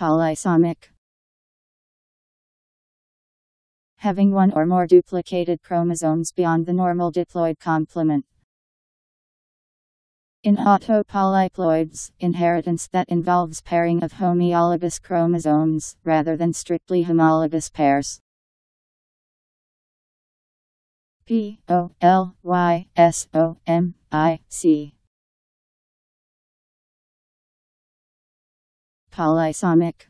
Polysomic. Having one or more duplicated chromosomes beyond the normal diploid complement. In autopolyploids, inheritance that involves pairing of homologous chromosomes, rather than strictly homologous pairs. P O L Y S O M I C Polysomic